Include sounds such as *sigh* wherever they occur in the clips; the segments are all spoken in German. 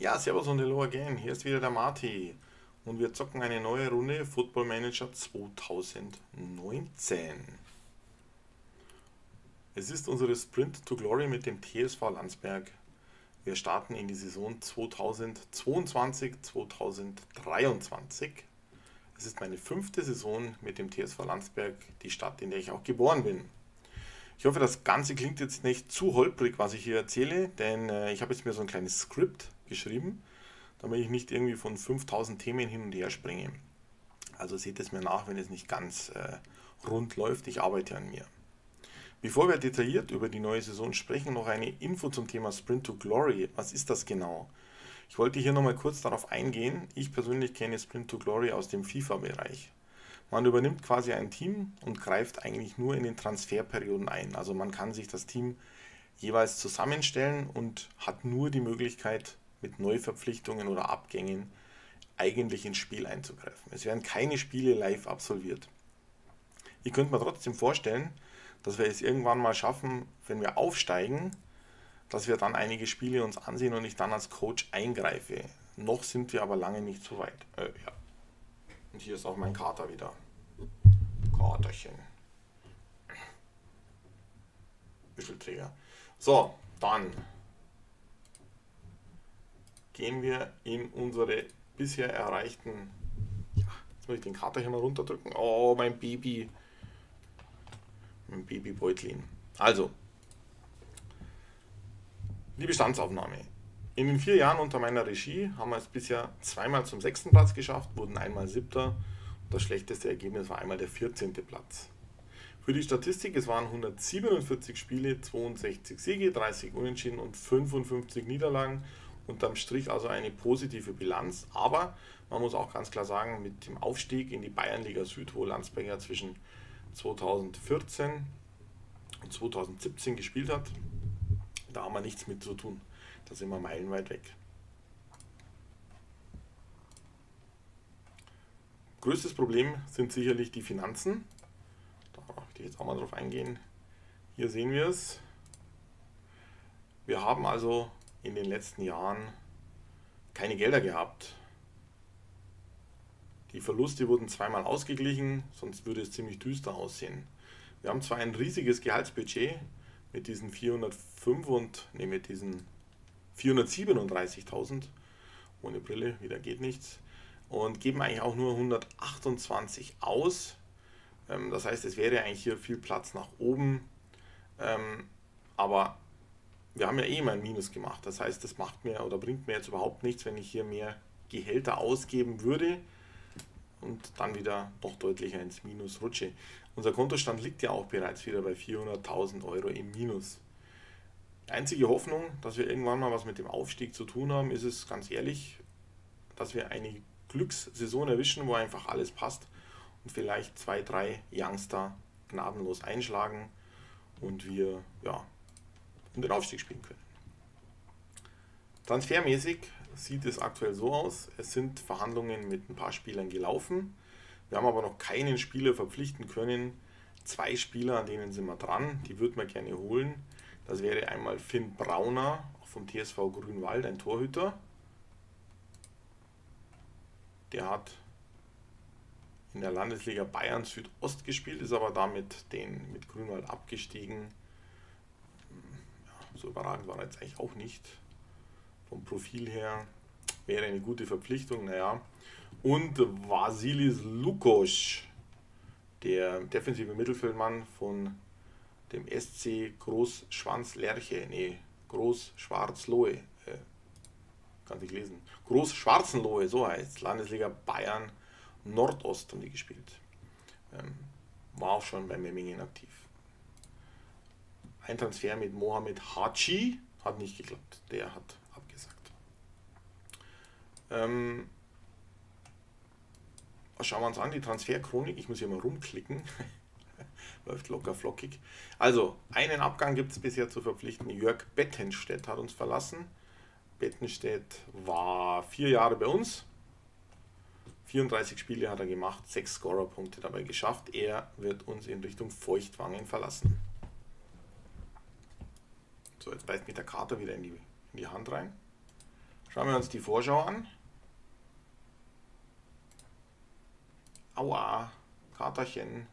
Ja, servus und hello again. Hier ist wieder der Marti. Und wir zocken eine neue Runde Football Manager 2019. Es ist unsere Sprint to Glory mit dem TSV Landsberg. Wir starten in die Saison 2022-2023. Es ist meine fünfte Saison mit dem TSV Landsberg, die Stadt, in der ich auch geboren bin. Ich hoffe, das Ganze klingt jetzt nicht zu holprig, was ich hier erzähle, denn äh, ich habe jetzt mir so ein kleines Skript geschrieben, damit ich nicht irgendwie von 5000 Themen hin und her springe. Also seht es mir nach, wenn es nicht ganz äh, rund läuft. Ich arbeite an mir. Bevor wir detailliert über die neue Saison sprechen, noch eine Info zum Thema Sprint to Glory. Was ist das genau? Ich wollte hier nochmal kurz darauf eingehen. Ich persönlich kenne Sprint to Glory aus dem FIFA-Bereich. Man übernimmt quasi ein Team und greift eigentlich nur in den Transferperioden ein. Also man kann sich das Team jeweils zusammenstellen und hat nur die Möglichkeit, mit Neuverpflichtungen oder Abgängen eigentlich ins Spiel einzugreifen. Es werden keine Spiele live absolviert. Ich könnte mir trotzdem vorstellen, dass wir es irgendwann mal schaffen, wenn wir aufsteigen, dass wir dann einige Spiele uns ansehen und ich dann als Coach eingreife. Noch sind wir aber lange nicht so weit. Äh, ja. Und hier ist auch mein Kater wieder. Katerchen. Büschelträger. So, dann gehen wir in unsere bisher erreichten. Jetzt muss ich den Kater hier mal runterdrücken. Oh, mein Baby. Mein Babybeutlin. Also, die Bestandsaufnahme. In den vier Jahren unter meiner Regie haben wir es bisher zweimal zum sechsten Platz geschafft, wurden einmal siebter. Und das schlechteste Ergebnis war einmal der 14. Platz. Für die Statistik, es waren 147 Spiele, 62 Siege, 30 Unentschieden und 55 Niederlagen unterm Strich also eine positive Bilanz. Aber man muss auch ganz klar sagen, mit dem Aufstieg in die Bayernliga Süd, wo Landsberg ja zwischen 2014 und 2017 gespielt hat, da haben wir nichts mit zu tun. Da sind wir meilenweit weg. Größtes Problem sind sicherlich die Finanzen. Da möchte ich jetzt auch mal drauf eingehen. Hier sehen wir es. Wir haben also in den letzten Jahren keine Gelder gehabt. Die Verluste wurden zweimal ausgeglichen, sonst würde es ziemlich düster aussehen. Wir haben zwar ein riesiges Gehaltsbudget mit diesen 405 und nee, mit diesen 437.000 ohne Brille, wieder geht nichts und geben eigentlich auch nur 128 aus. Ähm, das heißt, es wäre eigentlich hier viel Platz nach oben, ähm, aber wir haben ja eh immer ein Minus gemacht. Das heißt, das macht mir oder bringt mir jetzt überhaupt nichts, wenn ich hier mehr Gehälter ausgeben würde und dann wieder noch deutlicher ins Minus rutsche. Unser Kontostand liegt ja auch bereits wieder bei 400.000 Euro im Minus. Einzige Hoffnung, dass wir irgendwann mal was mit dem Aufstieg zu tun haben, ist es ganz ehrlich, dass wir eine Glückssaison erwischen, wo einfach alles passt und vielleicht zwei, drei Youngster gnadenlos einschlagen und wir ja, um den Aufstieg spielen können. Transfermäßig sieht es aktuell so aus. Es sind Verhandlungen mit ein paar Spielern gelaufen. Wir haben aber noch keinen Spieler verpflichten können. Zwei Spieler, an denen sind wir dran. Die würden wir gerne holen. Das wäre einmal Finn Brauner vom TSV Grünwald, ein Torhüter. Der hat in der Landesliga Bayern Südost gespielt, ist aber damit den, mit Grünwald abgestiegen so überragend war er jetzt eigentlich auch nicht. Vom Profil her wäre eine gute Verpflichtung, naja. Und Vasilis Lukos, der defensive Mittelfeldmann von dem SC Großschwanz Lerche, nee, Großschwarzlohe, äh, kann ich lesen, Großschwarzenlohe, so heißt Landesliga Bayern Nordost haben die gespielt. Ähm, war auch schon bei Memmingen aktiv. Ein Transfer mit Mohamed Haji hat nicht geklappt. Der hat abgesagt. Ähm, schauen wir uns an, die Transferchronik. Ich muss hier mal rumklicken. *laughs* Läuft locker flockig. Also, einen Abgang gibt es bisher zu verpflichten. Jörg Bettenstedt hat uns verlassen. Bettenstedt war vier Jahre bei uns. 34 Spiele hat er gemacht, 6 Scorerpunkte dabei geschafft. Er wird uns in Richtung Feuchtwangen verlassen. So, jetzt beißt mich der Kater wieder in die, in die Hand rein. Schauen wir uns die Vorschau an. Aua, Katerchen.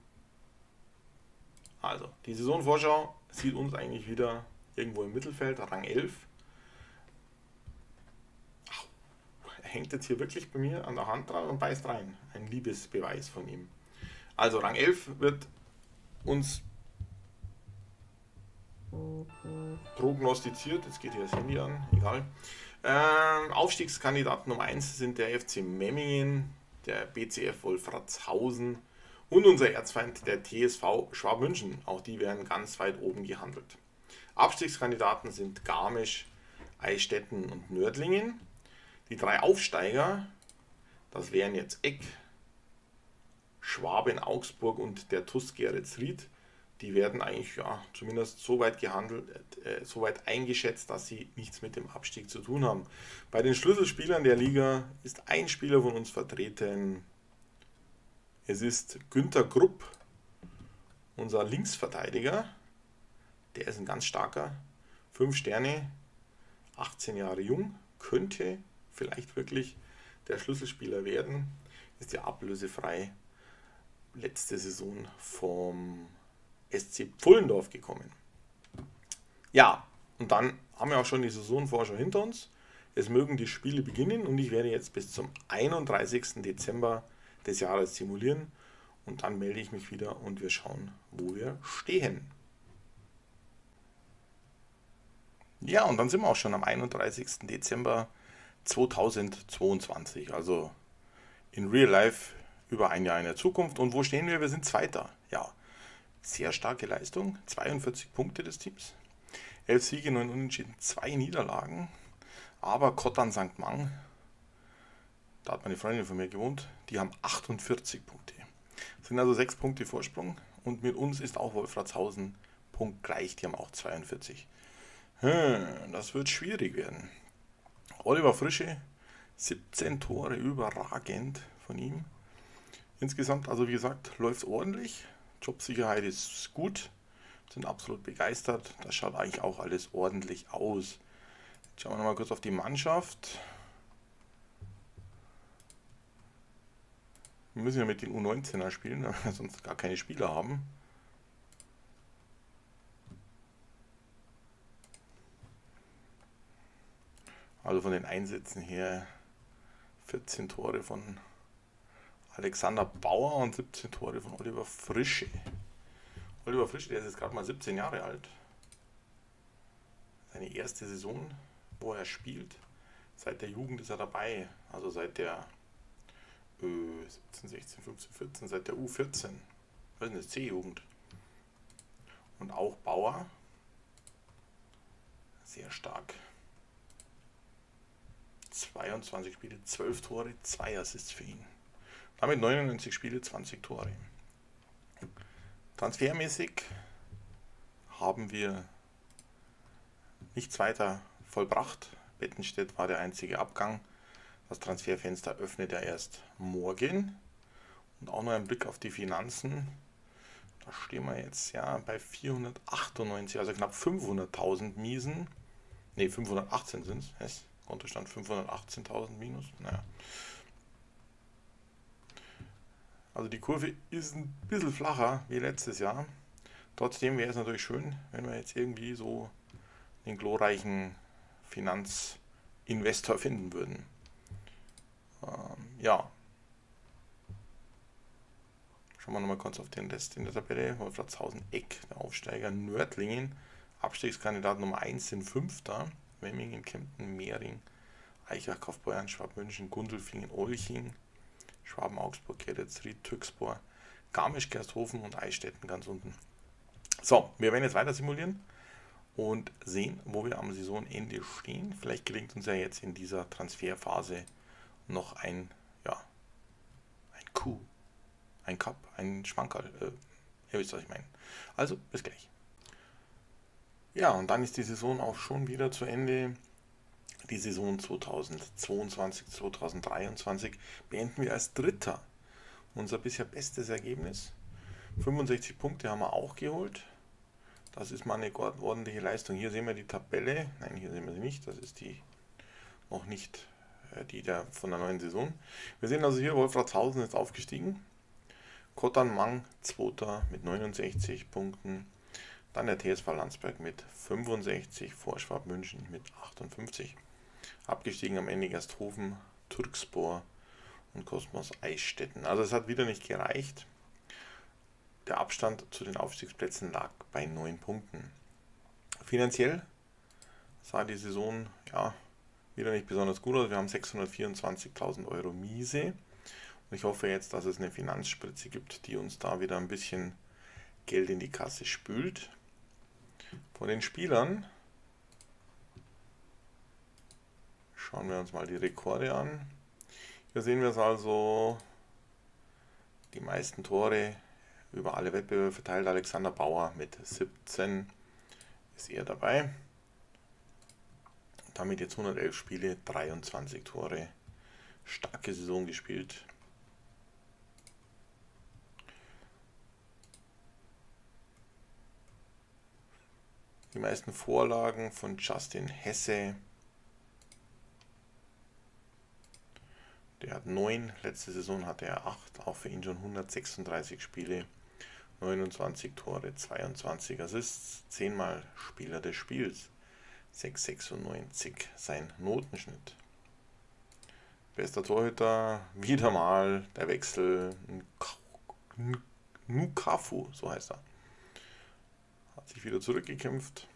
Also, die Saisonvorschau sieht uns eigentlich wieder irgendwo im Mittelfeld, Rang 11. Er hängt jetzt hier wirklich bei mir an der Hand dran und beißt rein. Ein Liebesbeweis von ihm. Also Rang 11 wird uns prognostiziert. Jetzt geht hier das Handy an, egal. Ähm, Aufstiegskandidaten Nummer 1 sind der FC Memmingen, der BCF Wolfratshausen und unser Erzfeind, der TSV Schwabmünchen. Auch die werden ganz weit oben gehandelt. Abstiegskandidaten sind Garmisch, Eistetten und Nördlingen. Die drei Aufsteiger, das wären jetzt Eck, Schwaben, Augsburg und der TuS Geretsried. Die werden eigentlich ja, zumindest so weit gehandelt, äh, so weit eingeschätzt, dass sie nichts mit dem Abstieg zu tun haben. Bei den Schlüsselspielern der Liga ist ein Spieler von uns vertreten, es ist Günther Grupp, unser Linksverteidiger. Der ist ein ganz starker. 5 Sterne, 18 Jahre jung, könnte vielleicht wirklich der Schlüsselspieler werden. Ist ja ablösefrei letzte Saison vom SC Pfullendorf gekommen. Ja, und dann haben wir auch schon die Saisonvorschau hinter uns. Es mögen die Spiele beginnen und ich werde jetzt bis zum 31. Dezember des Jahres simulieren und dann melde ich mich wieder und wir schauen, wo wir stehen. Ja, und dann sind wir auch schon am 31. Dezember 2022, also in Real Life über ein Jahr in der Zukunft. Und wo stehen wir? Wir sind Zweiter. Ja, sehr starke Leistung, 42 Punkte des Teams. 11 Siege, 9 Unentschieden, 2 Niederlagen. Aber Kottan St. Mang da hat meine Freundin von mir gewohnt, die haben 48 Punkte. Das sind also 6 Punkte Vorsprung und mit uns ist auch Wolfratshausen punktgleich, die haben auch 42. Hm, das wird schwierig werden. Oliver Frische, 17 Tore, überragend von ihm. Insgesamt, also wie gesagt, läuft ordentlich. Jobsicherheit ist gut, sind absolut begeistert. Das schaut eigentlich auch alles ordentlich aus. Jetzt schauen wir nochmal kurz auf die Mannschaft. Wir müssen ja mit den U19er spielen, weil wir sonst gar keine Spieler haben. Also von den Einsätzen her 14 Tore von Alexander Bauer und 17 Tore von Oliver Frische. Oliver Frische, der ist jetzt gerade mal 17 Jahre alt. Seine erste Saison, wo er spielt. Seit der Jugend ist er dabei. Also seit der 17, 16, 15, 14, seit der U14. Was ist das? C-Jugend. Und auch Bauer. Sehr stark. 22 Spiele, 12 Tore, 2 Assists für ihn. Damit 99 Spiele, 20 Tore. Transfermäßig haben wir nichts weiter vollbracht. Bettenstedt war der einzige Abgang. Das Transferfenster öffnet er erst morgen. Und auch noch ein Blick auf die Finanzen. Da stehen wir jetzt ja bei 498, also knapp 500.000 Miesen. Ne, 518 sind es. Kontostand 518.000 minus. Naja. Also die Kurve ist ein bisschen flacher wie letztes Jahr. Trotzdem wäre es natürlich schön, wenn wir jetzt irgendwie so den glorreichen Finanzinvestor finden würden. Ähm, ja. Schauen wir nochmal kurz auf den Rest in der Tabelle. Wolfratshausen Eck, der Aufsteiger Nördlingen. Abstiegskandidat Nummer 1 sind Fünfter. Wemmingen, Kempten, Mehring, Eichach, Kaufbeuern, Schwabmünchen, Gundelfingen, Olching, Schwaben, Augsburg, Keretzried, Türkspor, Garmisch, Gersthofen und Eichstätten ganz unten. So, wir werden jetzt weiter simulieren und sehen, wo wir am Saisonende stehen. Vielleicht gelingt uns ja jetzt in dieser Transferphase noch ein, ja, ein Coup, ein Cup, ein Schmankerl. Äh, ihr wisst, was ich meine. Also, bis gleich. Ja, und dann ist die Saison auch schon wieder zu Ende. Die Saison 2022, 2023 beenden wir als Dritter. Unser bisher bestes Ergebnis. 65 Punkte haben wir auch geholt. Das ist mal eine ordentliche Leistung. Hier sehen wir die Tabelle. Nein, hier sehen wir sie nicht. Das ist die noch nicht äh, die der von der neuen Saison. Wir sehen also hier, Wolfratshausen ist aufgestiegen. Kottern Mang, 2. mit 69 Punkten. Dann der TSV Landsberg mit 65, Vorschwab München mit 58. Abgestiegen am Ende Gasthofen, Turkspor und Kosmos Eichstätten. Also es hat wieder nicht gereicht. Der Abstand zu den Aufstiegsplätzen lag bei 9 Punkten. Finanziell sah die Saison ja wieder nicht besonders gut aus. Wir haben 624.000 Euro Miese. Und ich hoffe jetzt, dass es eine Finanzspritze gibt, die uns da wieder ein bisschen Geld in die Kasse spült. Von den Spielern schauen wir uns mal die Rekorde an. Hier sehen wir es also, die meisten Tore über alle Wettbewerbe verteilt. Alexander Bauer mit 17 ist er dabei. Damit jetzt 111 Spiele, 23 Tore. Starke Saison gespielt. Die meisten Vorlagen von Justin Hesse. Der hat 9, letzte Saison hatte er 8, auch für ihn schon 136 Spiele, 29 Tore, 22 Assists, 10 Mal Spieler des Spiels. 6,96 sein Notenschnitt. Bester Torhüter, wieder mal der Wechsel. Nukafu, so heißt er. Hat sich wieder zurückgekämpft.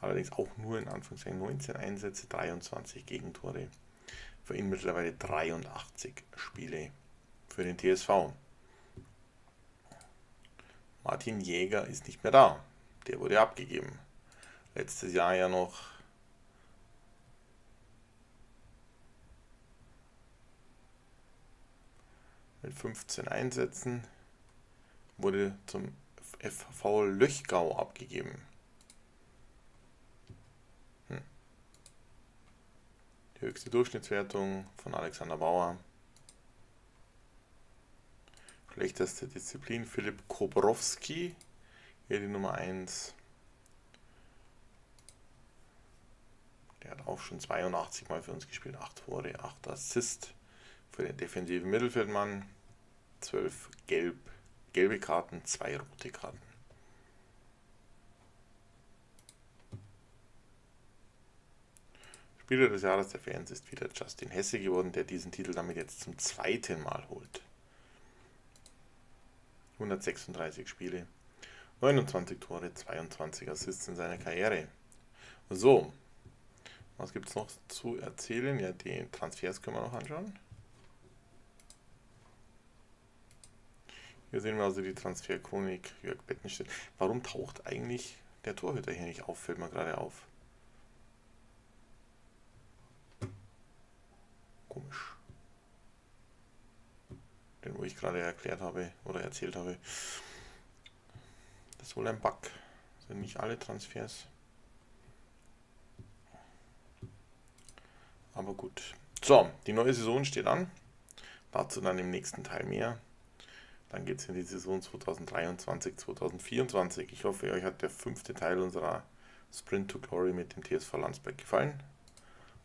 Allerdings auch nur in Anführungszeichen 19 Einsätze, 23 Gegentore. Für ihn mittlerweile 83 Spiele für den TSV. Martin Jäger ist nicht mehr da. Der wurde abgegeben letztes Jahr ja noch mit 15 Einsätzen, wurde zum FV Löchgau abgegeben. Hm. Die höchste Durchschnittswertung von Alexander Bauer. Schlechteste Disziplin Philipp Kobrowski, hier die Nummer 1. Der hat auch schon 82 Mal für uns gespielt, 8 Tore, 8 Assist für den defensiven Mittelfeldmann, 12 gelb, gelbe Karten, 2 rote Karten. Spieler des Jahres der Fans ist wieder Justin Hesse geworden, der diesen Titel damit jetzt zum zweiten Mal holt. 136 Spiele, 29 Tore, 22 Assists in seiner Karriere. So, was gibt es noch zu erzählen? Ja, die Transfers können wir noch anschauen. Hier sehen wir also die Transferchronik Jörg Bettenstedt. Warum taucht eigentlich der Torhüter hier nicht auf? Fällt mir gerade auf. Komisch. Den, wo ich gerade erklärt habe oder erzählt habe. Das ist wohl ein Bug. Sind nicht alle Transfers. Aber gut. So, die neue Saison steht an. Dazu dann im nächsten Teil mehr. Dann geht es in die Saison 2023, 2024. Ich hoffe, euch hat der fünfte Teil unserer Sprint to Glory mit dem TSV Landsberg gefallen.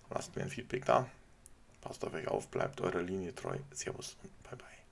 Lasst mir ein Feedback da. Passt auf euch auf, bleibt eurer Linie treu. Servus und bye bye.